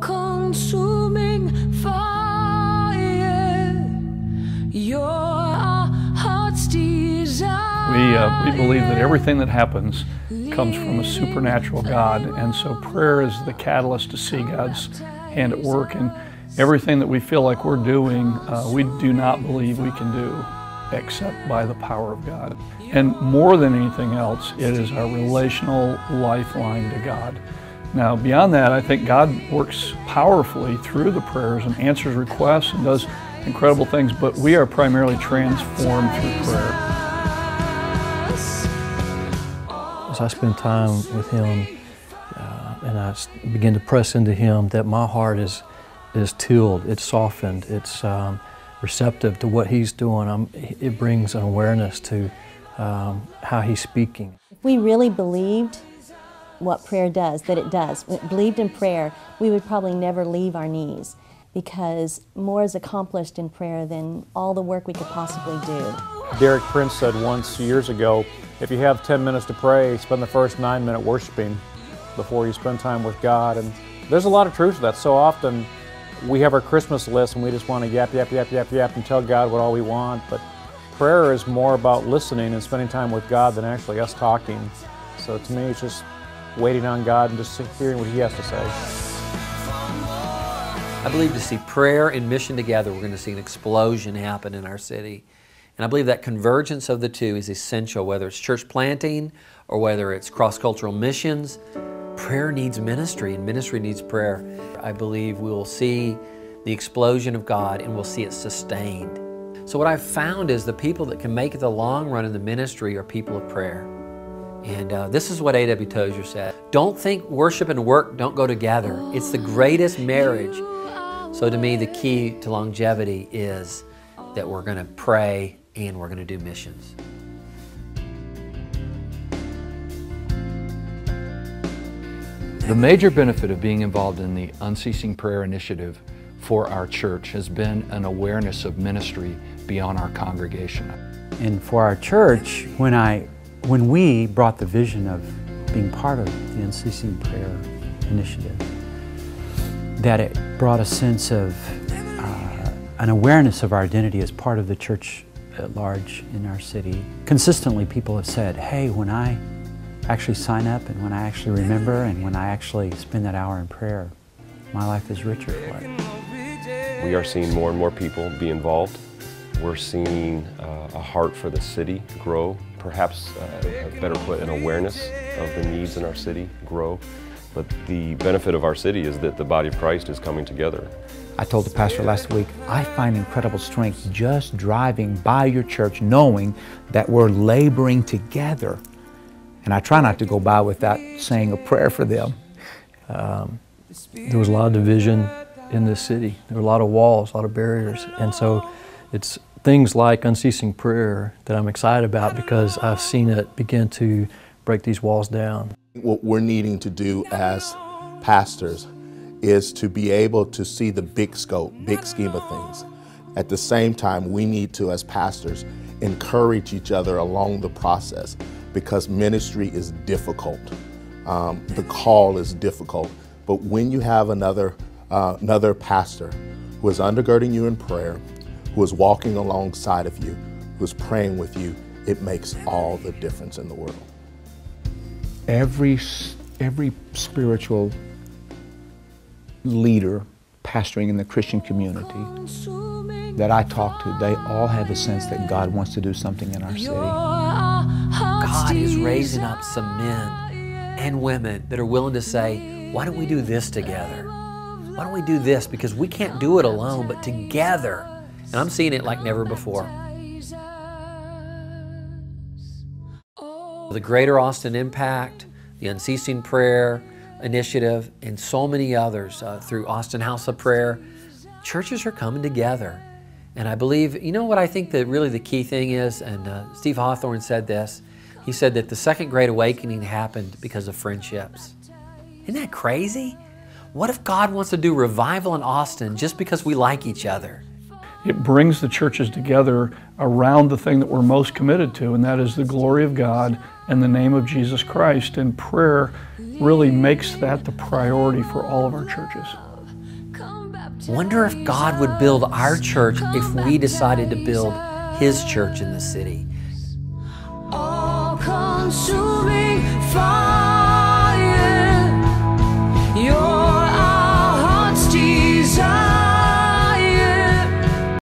consuming fire. Our heart's desire. We, uh, we believe that everything that happens comes from a supernatural God, and so prayer is the catalyst to see God's hand at work. And everything that we feel like we're doing, uh, we do not believe we can do except by the power of God. And more than anything else, it is our relational lifeline to God. Now, beyond that, I think God works powerfully through the prayers and answers requests and does incredible things, but we are primarily transformed through prayer. As I spend time with Him uh, and I begin to press into Him, that my heart is, is tilled, it's softened, it's um, receptive to what He's doing. I'm, it brings an awareness to um, how He's speaking. If we really believed what prayer does, that it does, believed in prayer, we would probably never leave our knees because more is accomplished in prayer than all the work we could possibly do. Derek Prince said once years ago, if you have 10 minutes to pray, spend the first nine minutes worshiping before you spend time with God. And there's a lot of truth to that. So often we have our Christmas list and we just want to yap, yap, yap, yap, yap and tell God what all we want. But prayer is more about listening and spending time with God than actually us talking. So to me, it's just waiting on God and just hearing what He has to say. I believe to see prayer and mission together, we're going to see an explosion happen in our city. And I believe that convergence of the two is essential, whether it's church planting or whether it's cross cultural missions. Prayer needs ministry, and ministry needs prayer. I believe we will see the explosion of God and we'll see it sustained. So, what I've found is the people that can make it the long run in the ministry are people of prayer. And uh, this is what A.W. Tozer said Don't think worship and work don't go together. It's the greatest marriage. So, to me, the key to longevity is that we're going to pray and we're going to do missions. The major benefit of being involved in the Unceasing Prayer Initiative for our church has been an awareness of ministry beyond our congregation. And for our church, when, I, when we brought the vision of being part of the Unceasing Prayer Initiative, that it brought a sense of uh, an awareness of our identity as part of the church at large in our city. Consistently, people have said, hey, when I actually sign up and when I actually remember and when I actually spend that hour in prayer, my life is richer for it. We are seeing more and more people be involved. We're seeing uh, a heart for the city grow, perhaps, uh, better put, an awareness of the needs in our city grow. But the benefit of our city is that the body of Christ is coming together. I told the pastor last week, I find incredible strength just driving by your church knowing that we're laboring together. And I try not to go by without saying a prayer for them. Um, there was a lot of division in this city. There were a lot of walls, a lot of barriers. And so it's things like unceasing prayer that I'm excited about because I've seen it begin to break these walls down. What we're needing to do as pastors is to be able to see the big scope, big scheme of things. At the same time, we need to, as pastors, encourage each other along the process because ministry is difficult. Um, the call is difficult. But when you have another, uh, another pastor who is undergirding you in prayer, who is walking alongside of you, who is praying with you, it makes all the difference in the world. Every, every spiritual leader pastoring in the Christian community that I talk to, they all have a sense that God wants to do something in our city. God is raising up some men and women that are willing to say, why don't we do this together? Why don't we do this? Because we can't do it alone, but together. And I'm seeing it like never before. The Greater Austin Impact, the Unceasing Prayer, initiative and so many others uh, through Austin House of Prayer, churches are coming together. And I believe, you know what I think that really the key thing is, and uh, Steve Hawthorne said this, he said that the Second Great Awakening happened because of friendships. Isn't that crazy? What if God wants to do revival in Austin just because we like each other? It brings the churches together around the thing that we're most committed to, and that is the glory of God and the name of Jesus Christ. And prayer really makes that the priority for all of our churches. Wonder if God would build our church if we decided to build His church in the city. all consuming